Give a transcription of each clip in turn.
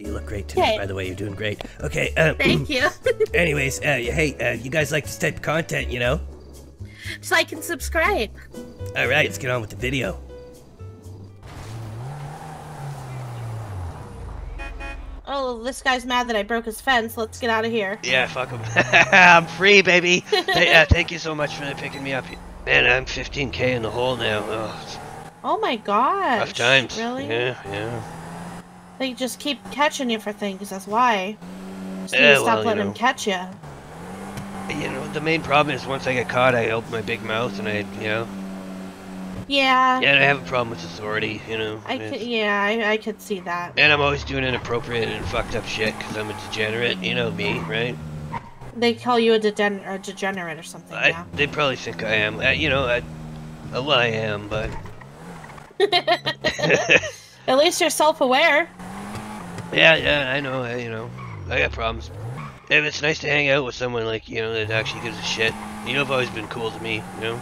You look great tonight, Okay. by the way. You're doing great. Okay. Um, Thank you. anyways, uh, hey, uh, you guys like this type of content, you know? Just like and subscribe. All right, let's get on with the video. Oh, this guy's mad that I broke his fence. Let's get out of here. Yeah, fuck him. I'm free, baby. hey, uh, thank you so much for picking me up. Man, I'm 15k in the hole now. Oh, Oh my god. rough times. Really? Yeah, yeah. They just keep catching you for things. That's why. Just Yeah, to stop well, you letting know. them catch you. You know, the main problem is once I get caught, I open my big mouth and I, you know. Yeah. Yeah, and I have a problem with authority, you know. I could. Yeah, I, I could see that. And I'm always doing inappropriate and fucked up shit because I'm a degenerate. You know me, right? They call you a, degen- or degenerate or something. I, yeah. they probably think I am. Uh, you know, I, well, I am, but At least you're self-aware. Yeah, yeah, I know. I, you know, I got problems. And it's nice to hang out with someone like you know that actually gives a shit. You know, have always been cool to me. You know.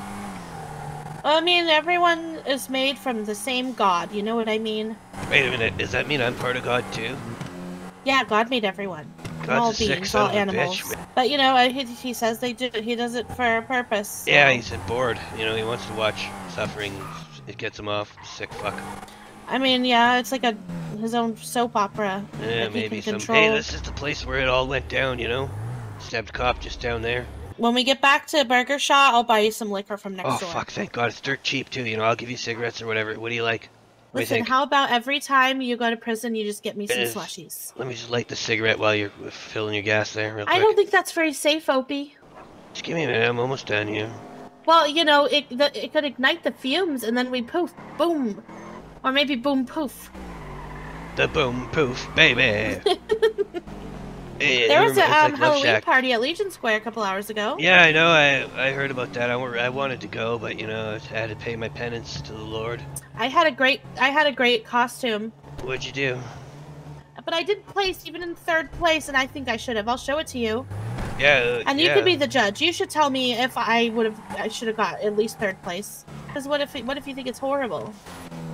I mean, everyone is made from the same God. You know what I mean? Wait a minute. Does that mean I'm part of God too? Yeah, God made everyone. God's all beings, all of a bitch, animals. But you know, he, he says they do. He does it for a purpose. so- Yeah, he's bored. You know, he wants to watch suffering. It gets him off. Sick fuck. I mean, yeah, it's like a his own soap opera. Yeah, he maybe some. control. Hey, this is the place where it all went down. You know, stabbed cop just down there. When we get back to Burger Shot, I'll buy you some liquor from next Oh door. fuck! Thank God, it's dirt cheap too. You know, I'll give you cigarettes or whatever. What do you like? What do you Listen, how about every time you go to prison, you just get me some slushies? Let me just light the cigarette while you're filling your gas there, real quick. I don't think that's very safe, Opie. Just give me a minute. I'm almost done here. Well, you know, it the, it could ignite the fumes, and then we poof, boom, or maybe boom poof. The boom poof, baby. Hey, There was a um, like Halloween Shack. party at Legion Square a couple hours ago. Yeah, I know. I I heard about that. I, I wanted to go, but you know, I had to pay my penance to the Lord. I had a great I had a great costume, What'd you do? but I did place even in third place, and I think I should have. I'll show it to you, Yeah. uh, and you yeah. could be the judge. You should tell me if I would have I should have got at least third place. Because what if what if you think it's horrible,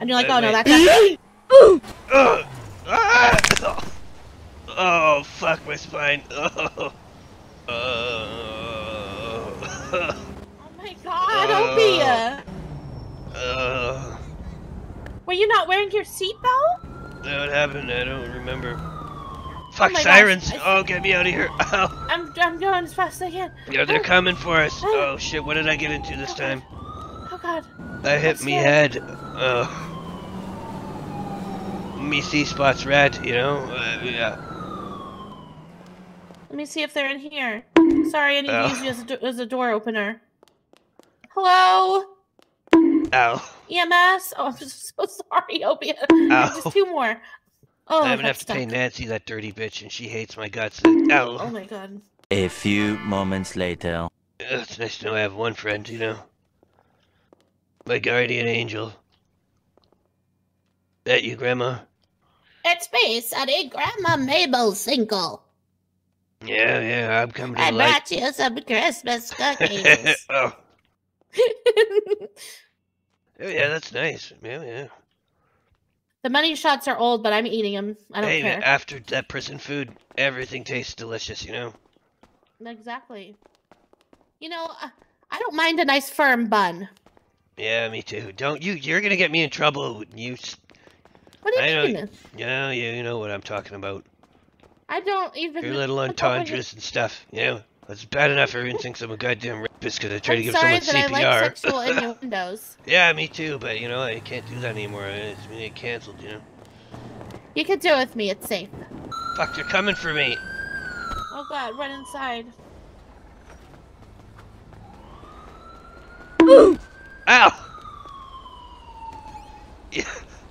and you're like, oh no, wait. that guy. Ah! Oh, fuck my spine. Oh. Oh. Oh my God, Opie! uh, Oh. Were you not wearing your seatbelt? What happened? I don't remember. Fuck my gosh, sirens! I- Oh, get me out of here! Ow. I'm I'm going as fast as I can. Yeah, they're coming for us. Oh shit! What did I get into this time? Oh God. I hit I'm me scared. head. Oh. Me see spots red. You know. Uh, yeah. Let me see if they're in here. Sorry, I need Oh. to use you as a, as a door opener. Hello? Ow. EMS? Oh, I'm just so sorry, Opie. Ow. Just two more. Oh, I'm gonna have to pay. Nancy that dirty bitch, and she hates my guts. Ow. Oh my god. A few moments later. Ugh, It's nice to know I have one friend, you know. My guardian angel. That you, Grandma? It's me, Sonny, Grandma Mabel Single. Yeah, yeah, I'm coming to I brought you some Christmas cookies. oh. oh, yeah, that's nice. Yeah, yeah. the money shots are old, but I'm eating them. I don't Hey, care. after that prison food, everything tastes delicious, you know? Exactly. You know, I- I don't mind a nice firm bun. Yeah, me too. Don't you? You're gonna get me in trouble. You, What do I you know. mean? yeah, you, you know what I'm talking about. I don't even. Your little I entendres and stuff. You know, it's bad enough everyone thinks I'm a goddamn rapist because I try to I'm give sorry someone that CPR. I like sexual innuendos. Yeah, me too, but you know, I can't do that anymore. It's been canceled, you know? You can do it with me. It's safe. Fuck, they're coming for me. Oh God, run inside. Ow!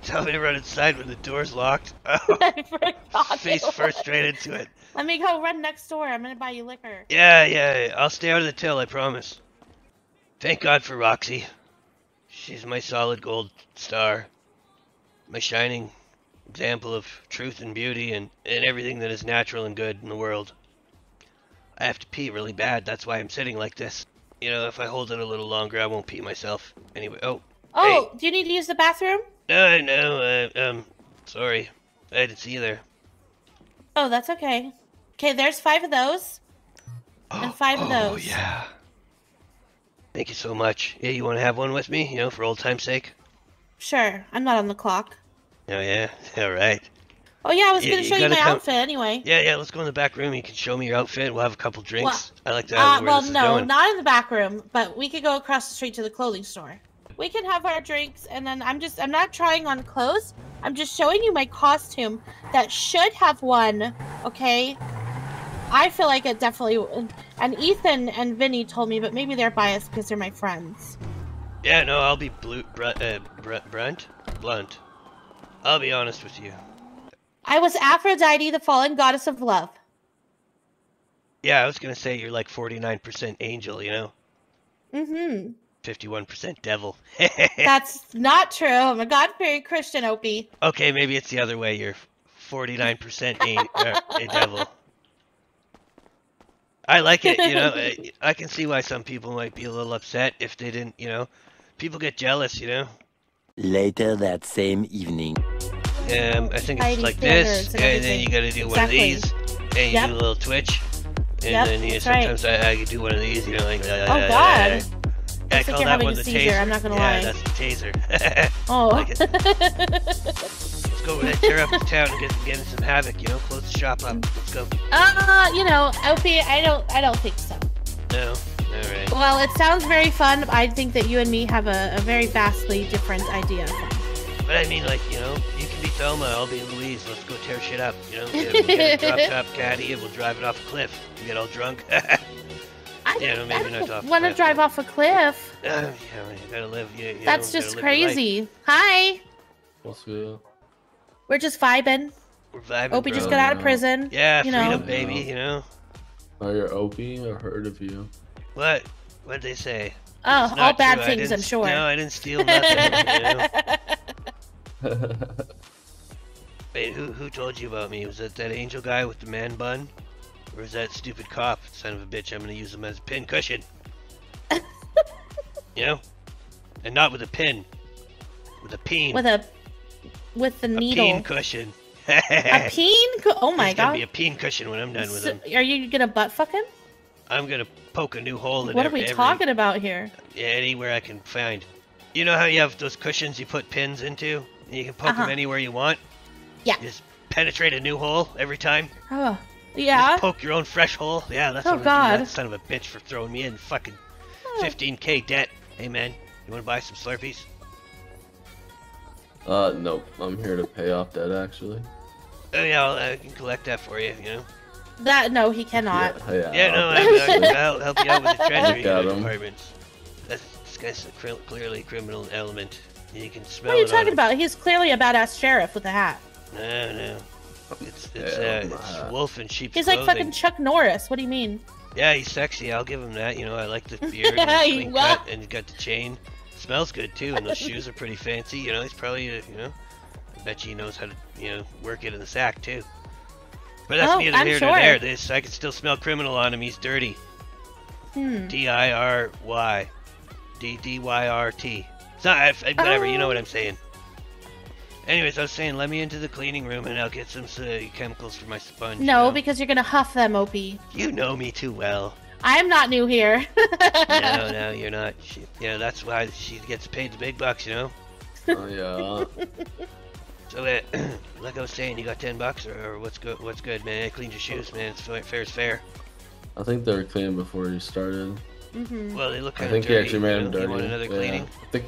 Yeah, tell me to run inside when the door's locked. Oh, face first straight into it. Let me go run next door. I'm gonna buy you liquor. Yeah, yeah, I'll stay out of the till, I promise. Thank God for Roxxy. She's my solid gold star. My shining example of truth and beauty and, and everything that is natural and good in the world. I have to pee really bad, that's why I'm sitting like this. You know, if I hold it a little longer, I won't pee myself. Anyway, oh, Oh, do you need to use the bathroom? No, no, uh, um, sorry. I didn't see you there. Oh, that's okay. Okay, there's five of those. And five of those. oh, yeah. Thank you so much. Yeah, you want to have one with me? You know, for old time's sake. Sure, I'm not on the clock. Oh yeah. All right. Oh yeah, I was Yeah, gonna show you my come- outfit anyway. Yeah, yeah. Let's go in the back room. You can show me your outfit. We'll have a couple drinks. I like that. Uh, well, no, going. not in the back room, but we could go across the street to the clothing store. We can have our drinks, and then I'm just, I'm not trying on clothes. I'm just showing you my costume that should have won, okay? I feel like it definitely, and Ethan and Vinny told me, but maybe they're biased because they're my friends. Yeah, no, I'll be blue, br- uh, br- brunt, blunt. I'll be honest with you. I was Aphrodite, the fallen goddess of love. Yeah, I was gonna say you're like 49% angel, you know, Mm-hmm. 51% devil. That's not true. I'm a God-fearing Christian, Opie. okay, maybe it's the other way. You're 49% a, uh, a devil. I like it, you know. I, I can see why some people might be a little upset if they didn't, you know. People get jealous, you know. Later that same evening. Um, I think it's Society like this, standards and, and then you gotta do one of these, and you Yep. do a little twitch, and Yep, then you, that's right. sometimes I, I do one of these, you know, like. Oh, God. I Looks like call you're that having one a the seizure, taser. I'm not gonna yeah, lie. that's the taser. Oh. Like it. Let's go uh, tear up the town and get get in some havoc, you know. Close the shop up. Let's go. Uh, you know, Opie, I don't, I don't think so. No, all right. Well, it sounds very fun. I think that you and me have a, a very vastly different idea. of fun. But I mean, like, you know, you can be Thelma, I'll be Louise. Let's go tear shit up, you know. We'll get a drop top caddy and we'll drive it off a cliff. We get all drunk. I, Yeah, no, maybe I not off don't want to drive off a cliff. Uh, yeah, you gotta live. You, you That's know, just live crazy. Hi, What's good? we're just vibing. We're vibing. Opie just got out of prison. Yeah, you know. freedom, baby. You know Oh, you're Opie? I heard of you. what? What'd they say? Oh, all not bad true. Things, I'm sure. No, I didn't steal nothing. you know? Wait, who who told you about me? Was it that angel guy with the man bun, is that stupid cop? Son of a bitch! I'm gonna use him as a pin cushion. you know, and not with a pin, with a peen. with a, with the a needle. peen cushion. A peen? Oh my There's gonna be a peen cushion when I'm done with So- him. are you gonna butt fuck him? I'm gonna poke a new hole in What are every, we every- talking about here? Yeah, anywhere I can find. You know how you have those cushions you put pins into? And you can poke Uh-huh. them anywhere you want? Yeah. You just penetrate a new hole every time? Oh, yeah. Just poke your own fresh hole? Yeah, that's Oh, what I'm gonna do. God. That son of a bitch for throwing me in fucking Oh. 15k debt. Hey man, you wanna buy some Slurpees? uh, nope. I'm here to pay off debt, actually. Oh yeah, I'll, I can collect that for you, you know? That no, he cannot. Yeah, yeah. Yeah, no, I'll- I, I, I'll help you out with the treasury Look at 'em. departments. That's, this guy's a cr- clearly criminal element. You can smell What are you it on talking him. about? He's clearly a badass sheriff with a hat. No, no. It's it's, uh, it's wolf in sheep's He's like fucking Chuck Norris. What do you mean? Yeah, he's sexy. I'll give him that. You know, I like the beard and the clean well- cut, and he's got the chain. Smells good too, and those shoes are pretty fancy. You know, he's probably uh, you know, I bet you he knows how to you know work it in the sack too. But that's Oh, neither I'm here sure. nor there. This I can still smell criminal on him. He's dirty. Hmm. D I R Y, D D Y R T. It's not I, I- whatever. You know what I'm saying. Anyways, I was saying, let me into the cleaning room and I'll get some uh, chemicals for my sponge. you No, know? because you're gonna huff them, Opie. you know me too well. I'm not new here. no, no, you're not. She, you know, that's why she gets paid the big bucks, you know? Oh, yeah. So, uh, like I was saying, you got 10 bucks, or, or what's good, what's good, man? I cleaned your shoes, man. It's fair, fair's fair. I think they were clean before you started. Mm -hmm. Well, they look I kind of dirty. I think dirty. you actually made you them dirty. You want another Yeah. cleaning? I think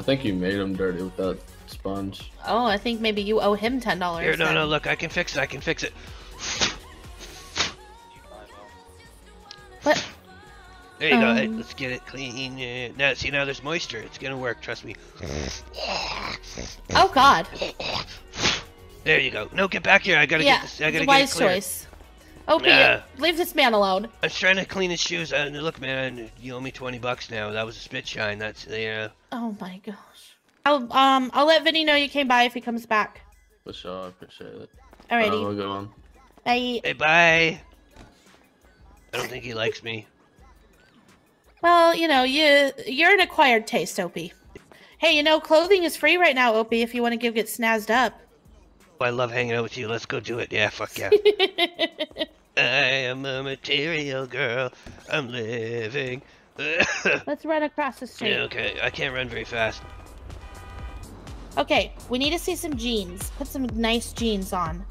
I think you made them dirty with that sponge. Oh, I think maybe you owe him ten dollars. Here, no, no, look, I can fix it, I can fix it. What? There you go. Hey, Um. let's get it clean. Uh, now, see, now there's moisture. It's gonna work, trust me. Oh God. There you go. No, get back here. I gotta Yeah, get this. I gotta wise get it clear. choice. Opie, Yeah. leave this man alone. I was trying to clean his shoes. And look, man, you owe me 20 bucks now. That was a spit shine. That's, you know. Oh my gosh. I'll um I'll let Vinny know you came by if he comes back. For sure, I appreciate it. Alrighty. Have a good one. Bye. Hey, bye. I don't think he likes me. Well, you know, you you're an acquired taste, Opie. Hey, you know, clothing is free right now, Opie, if you want to give get snazzed up. I love hanging out with you. Let's go do it. Yeah, fuck yeah. I am a material girl. I'm living. Let's run across the street. okay. I can't run very fast. Okay, we need to see some jeans. Put some nice jeans on.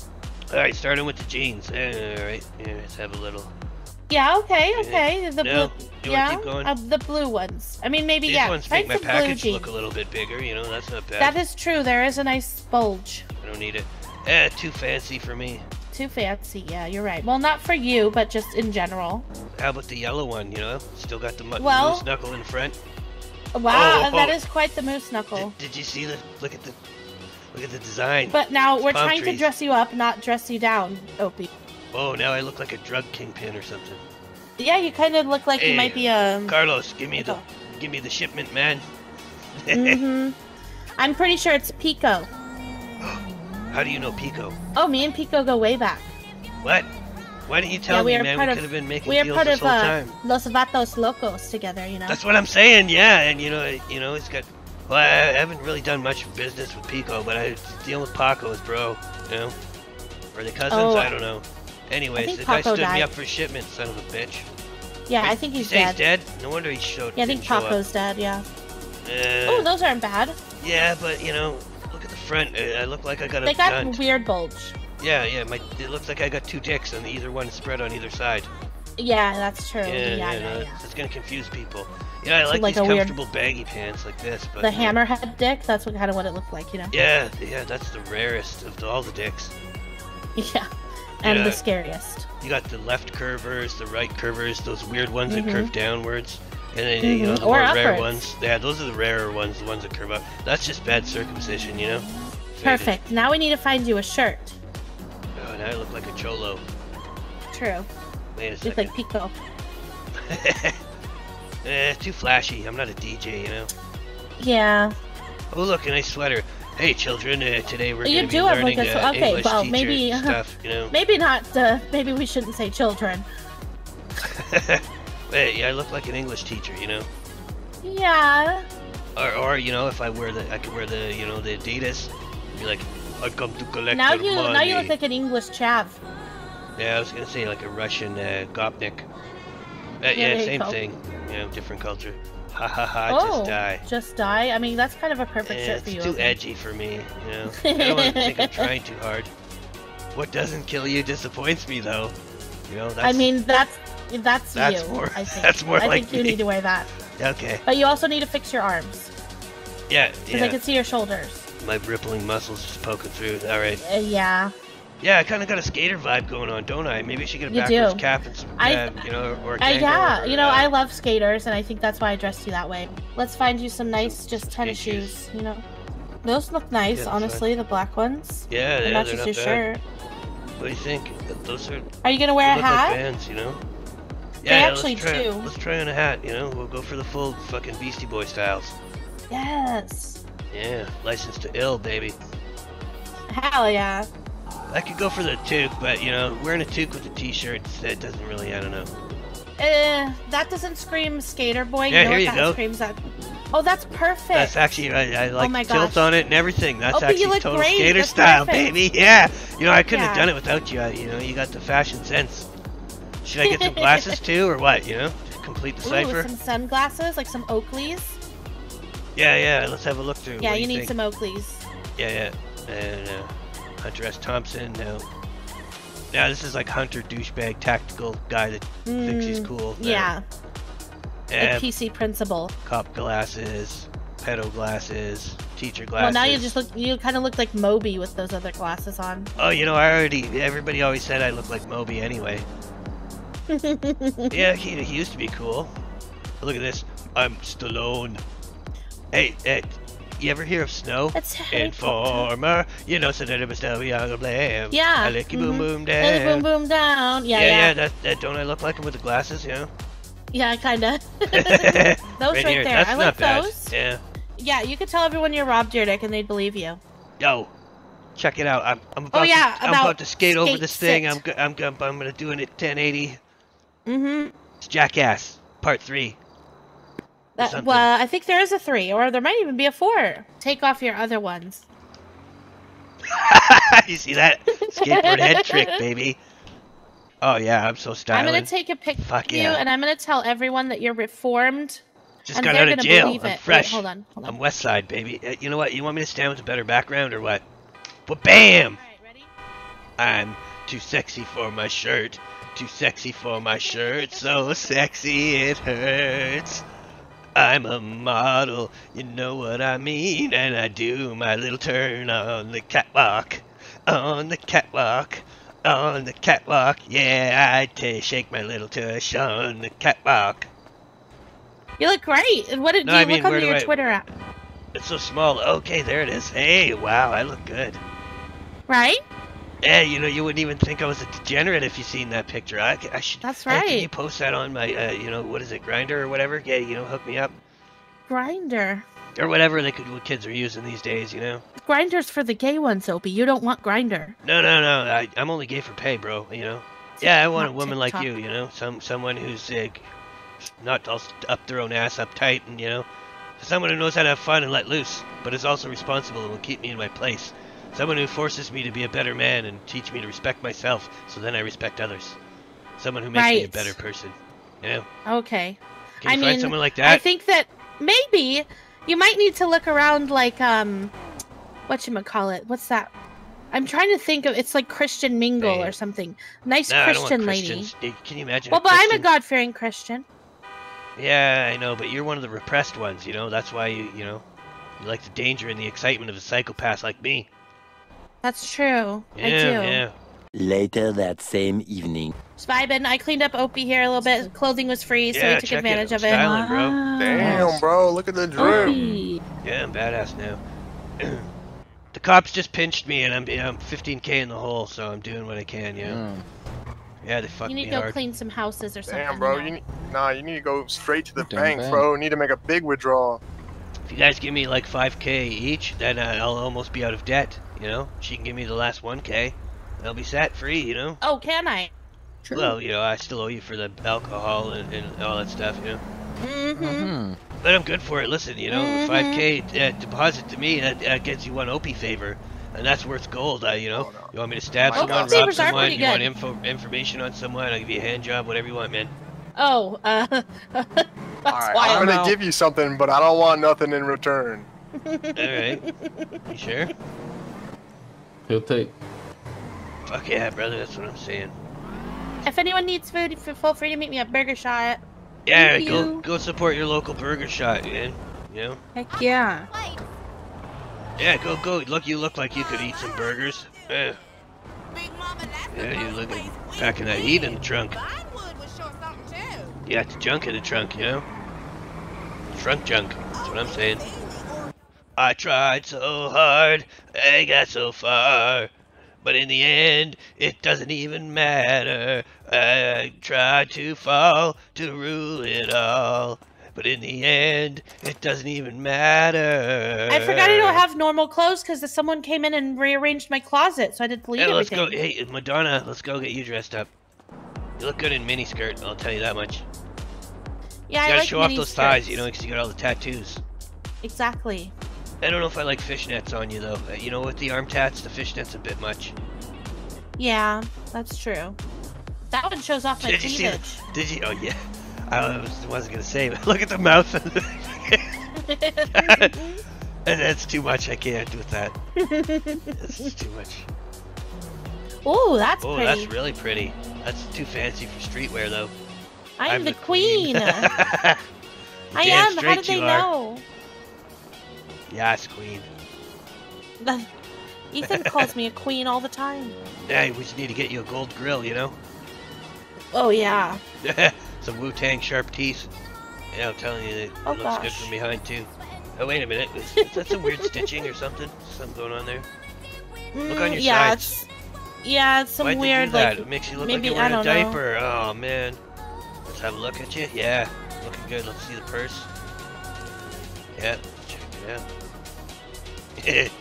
All right, starting with the jeans. All right, yeah, let's have a little. Yeah, okay, okay. The No, blue, you yeah, keep going? Uh, the blue ones. I mean, maybe These yeah. ones make my package jeans. look a little bit bigger. You know, that's not bad. That is true. There is a nice bulge. I don't need it. Eh, too fancy for me. Too fancy. Yeah, you're right. Well, not for you, but just in general. How about the yellow one? You know, still got the Well- moose knuckle in front. Wow, Oh, that oh. is quite the moose knuckle. Did, did you see the look at the look at the design? But now we're trying to dress you up, not dress you down, Opie. Oh, now I look like a drug kingpin or something. Yeah, you kind of look like Hey, you might be a. Carlos, give me the give me the shipment, man. mm-hmm. I'm pretty sure it's Pico. How do you know Pico? Oh, me and Pico go way back. What? Why didn't you tell yeah, we me, man? part We of. could have been making we are deals part this of whole uh, time. Los Vatos Locos together. You know. That's what I'm saying. Yeah, and you know, you know, it's got. Well, I haven't really done much business with Pico, but I deal with Paco bro. You know, or the cousins. Oh, I don't know. Anyways, think the guy Paco stood me up for shipment, son of a bitch. yeah, I Wait, think you he's dead. he's dead. No wonder he showed. Yeah, I think. Paco's dead. Yeah. Uh, Oh, those aren't bad. Yeah, but you know, look at the front. I look like I got a They got weird bulge. Yeah, yeah. My it looks like I got two dicks, and either one spread on either side. Yeah, that's true. Yeah, Yeah, yeah, yeah, no, yeah. It's, it's gonna confuse people. Yeah, I like, like these a weird- comfortable baggy pants like this, but The you know, hammerhead dick. That's what kind of what it looked like, you know. Yeah, yeah, that's the rarest of all the dicks. Yeah. And Yeah. the scariest. You got the left curvers, the right curvers, those weird ones Mhm. that curve downwards, and then you know Mhm. the Or more rare ones. Yeah, those are the rarer ones, the ones that curve up. That's just bad circumcision, you know. Faded. Perfect. Now we need to find you a shirt. I look like a cholo. True. Wait a Look second. like Pico. eh, too flashy. I'm not a DJ, you know. Yeah. Oh, look, a nice sweater. Hey, children, uh, today we're You going to do be have, like, a uh, okay, English well, maybe- stuff, you know. Maybe not. Uh, maybe we shouldn't say children. Hey, I look like an English teacher, you know. Yeah. Or, or you know, if I wear the, I could wear the, you know, the Adidas. Be like, I come to collect Now you money. now you look like an English chav. Yeah, I was gonna say like a Russian uh, gopnik. Uh, there yeah, same go. thing. You know, different culture. Ha ha ha! oh, Just die. Just die. I mean, that's kind of a perfect it's for you. too okay? edgy for me. You know, I don't think I'm trying too hard. What doesn't kill you disappoints me, though. You know, that's I mean, that's that's, That's you. more- I think. that's more I like think you me. need to wear that. okay. But you also need to fix your arms Yeah, because I can see your shoulders. My rippling muscles just poking through. All right. Uh, yeah. Yeah, I kind of got a skater vibe going on, don't I? Maybe I should get a You backwards do. cap and some, I- you know, or a Uh, yeah, or, you know, uh, I love skaters, and I think that's why I dressed you that way. Let's find you some nice, just tennis shoes. shoes. You know, those look nice. Yeah, honestly, the black ones. Yeah, They yeah, match they're your not bad. shirt. What do you think? Those are Are you gonna wear a hat? like bands, you know. They Yeah, actually let's try, do. Let's try on a hat, you know. We'll go for the full fucking Beastie Boy styles. yes. Yeah, license to ill, baby. Hell yeah. I could go for the toque, but you know, wearing a toque with a t-shirt, that doesn't really, I don't know. Uh, that doesn't scream skater boy. Yeah, you know here you that go. Oh, That. Oh, that's perfect. That's actually, I, I like my the tilt gosh. on it and everything. That's Oh, actually total great. skater That's style, perfect. baby. Yeah. You know, I couldn't have done it without you. I- You know, you got the fashion sense. Should I get some glasses too, or what? You know, complete the Ooh, cipher. some sunglasses, like some Oakleys. Yeah, yeah. Let's have a look through. Yeah, do you need think? some Oakleys. Yeah, yeah. And uh, Hunter S. Thompson. No. Yeah, this is like Hunter douchebag tactical guy that thinks he's Mm, cool. Yeah, And like PC principal. cop glasses, pedo glasses, teacher glasses. Well, now you just look. You kind of look like Moby with those other glasses on. Oh, you know, I already. Everybody always said I look like Moby anyway. Yeah, he, he used to be cool. Look at this. I'm Stallone. Hey, hey, you ever hear of Snow? That's Harry Potter. Informer. You know, so that it was still young blam. Yeah, I lick you boom mhm. boom Hey, down. boom boom down. Yeah, yeah, yeah, yeah, that, that don't I look like him with the glasses, you know? yeah, kinda. those Those right, there. That's I like bad. those. Yeah. Yeah, you could tell everyone you're Rob Dyrdek and they'd believe you. Yo, check it out. I'm, I'm about Oh, yeah, to, I'm about about to skate, over skate this thing. sit. I'm, I'm, I'm gonna do it at 1080. Mm-hmm. It's Jackass, part three. That, well, I think there is a three, or there might even be a four. Take off your other ones. you see that skateboard head trick, baby? Oh yeah, I'm so stylish. I'm gonna take a picture Fuck of you, yeah. and I'm gonna tell everyone that you're reformed. Just got out of jail. I'm it. Wait, fresh. hold on, hold on. I'm West Side, baby. Uh, you know what? You want me to stand with a better background or what? But bam! I'm too sexy for my shirt. Too sexy for my shirt. So sexy it hurts. I'm a model, you know what I mean. And I do my little turn on the catwalk. On the catwalk. On the catwalk. Yeah, I ta shake my little tush on the catwalk. You look great. What did No, you I look mean, where do your I- Twitter app? It's so small. Okay, there it is. Hey, wow, I look good. Right? Yeah, you know, you wouldn't even think I was a degenerate if you seen that picture. I, I should. That's right. Hey, can you post that on my, uh, you know, what is it, Grindr or whatever? Yeah, you know, hook me up Grindr. or whatever they could, what kids are using these days. You know. Grindr's for the gay ones, Opie. You don't want Grindr. No, no, no. I, I'm only gay for pay, bro. You know. Yeah, I want a woman like you. You know, some someone who's uh, not all up their own ass uptight, and you know, someone who knows how to have fun and let loose, but is also responsible and will keep me in my place. Someone who forces me to be a better man and teach me to respect myself, so then I respect others. Someone who makes me a better person. You know. Okay. Can you I find mean, someone like that? I think that maybe you might need to look around like um what you call it? What's that? I'm trying to think of it's like Christian Mingle or something. Nice no, I don't want Christian lady. Can you imagine? Well, but I'm a God fearing Christian. Yeah, I know, but you're one of the repressed ones, you know? That's why you, you know, you like the danger and the excitement of a psychopath like me. That's true. Yeah, I do. yeah. Later that same evening. Spybin, I cleaned up Opie here a little bit. Clothing was free, so Yeah, we took check it. advantage of it. Styling, bro. Damn, bro, look at the drip. Opie. Yeah, I'm badass now. the cops just pinched me and I'm, yeah, I'm 15k in the hole, so I'm doing what I can, yeah. Mm. Yeah, they fucked me You need me to go hard. clean some houses or something. Damn, bro, you need, nah, you need to go straight to the Damn bank, bad. bro. You need to make a big withdrawal. If you guys give me like 5k each, then uh, I'll almost be out of debt, you know? She can give me the last 1k. I'll be set free, you know? Oh, can I? True. Well, you know, I still owe you for the alcohol and, and all that stuff, you know? Mm-hmm. Hmm. But I'm good for it. Listen, you know, Mhm. 5K uh, deposit to me that, that gets you one OP favor, and that's worth gold. Uh, you know, Oh, no. you want me to stab Oh, someone, rob someone, pretty you want info information on someone, I'll give you a hand job, whatever you want, man. Oh, uh, that's All right, why I'm I'm gonna out. give you something, but I don't want nothing in return. All right, you sure? He'll take. Fuck yeah, brother. That's what I'm saying. If anyone needs food, feel free to meet me at Burger Shot. Yeah, Thank go you. go support your local burger shot, man. You know? Heck yeah. Yeah, go go. Look, you look like you could eat some burgers. Yeah, yeah you look like packing that heat in the trunk. You got the junk in the trunk, you know? Trunk junk. That's what I'm saying. I tried so hard, I got so far. But in the end, it doesn't even matter. I tried to fall to rule it all. But in the end, it doesn't even matter. I forgot I don't have normal clothes because someone came in and rearranged my closet, so I had to delete Hey, let's go. Hey, Madonna, let's go get you dressed up. You look good in mini skirt. I'll tell you that much. yeah, You I gotta like show off those thighs, you know, because you got all the tattoos. Exactly. I don't know if I like fishnets on you though. You know, with the arm tats, the fishnets a bit much. Yeah, that's true. That one shows off my Did you see cleavage. Did you? Oh yeah. I was, wasn't gonna say, but look at the mouth. and that's too much. I can't with that. That's just too much. Ooh, that's Oh, pretty. that's really pretty. That's too fancy for streetwear though. I'm, the, queen. You I am. How did they are. know? Yes, queen. Ethan calls me a queen all the time. Hey, we just need to get you a gold grill, you know? Oh yeah. Some Wu Tang sharp teeth. Yeah, I'm telling you, it, Oh, looks good from behind too. Oh wait a minute, is, is that some weird stitching or something? Something going on there? Look on Mm, your yeah, sides. It's yeah, it's some Why'd weird they do that? like it makes you look maybe- like you're I wearing a don't know. diaper. Oh man. Let's have a look at you. Yeah, looking good. Let's see the purse. Yeah, check it out.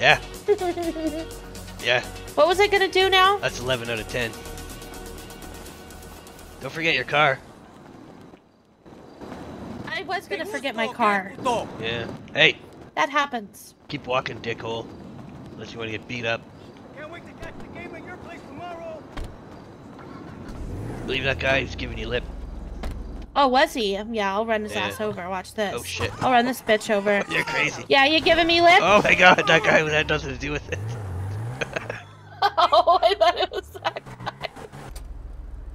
yeah, yeah. What was I gonna do now? That's 11 out of 10. Don't forget your car. I was gonna forget my car. Yeah. Hey, That happens. keep walking, dickhole. Unless you want to get beat up. Can't wait to catch the game at your place tomorrow. Believe that guy who's giving you lip. Oh, was he? Yeah, I'll run his Yeah. ass over. Watch this. Oh shit. I'll run this bitch over. You're crazy. Yeah, you giving me lip? Oh my god, that guy had nothing to do with it. Oh, I thought it was that guy.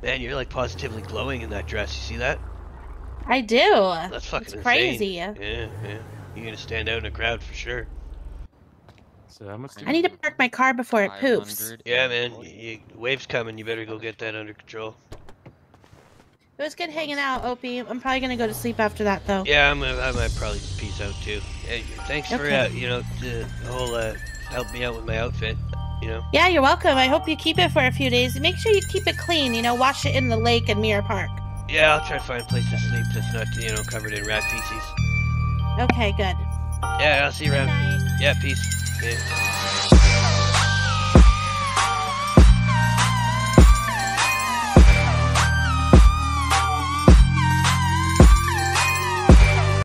Man, you're like positively glowing in that dress. You see that? I do. That's fucking It's insane. crazy. Yeah, yeah. You're gonna stand out in a crowd for sure. So how much? I need to park my car before it poops. Yeah, man. You, you, wave's coming. You better go get that under control. It was good hanging out, Opie. I'm probably gonna go to sleep after that, though. Yeah, I'm. gonna- I might probably peace out too. Hey, thanks for uh, you know the whole uh, help me out with my outfit. You know. Yeah, you're welcome. I hope you keep it for a few days. Make sure you keep it clean. You know, wash it in the lake and Mirror Park. Yeah, I'll try to find a place to sleep that's not you know covered in rat feces. Okay, good. Yeah, I'll see you around. Yeah, peace. Yeah.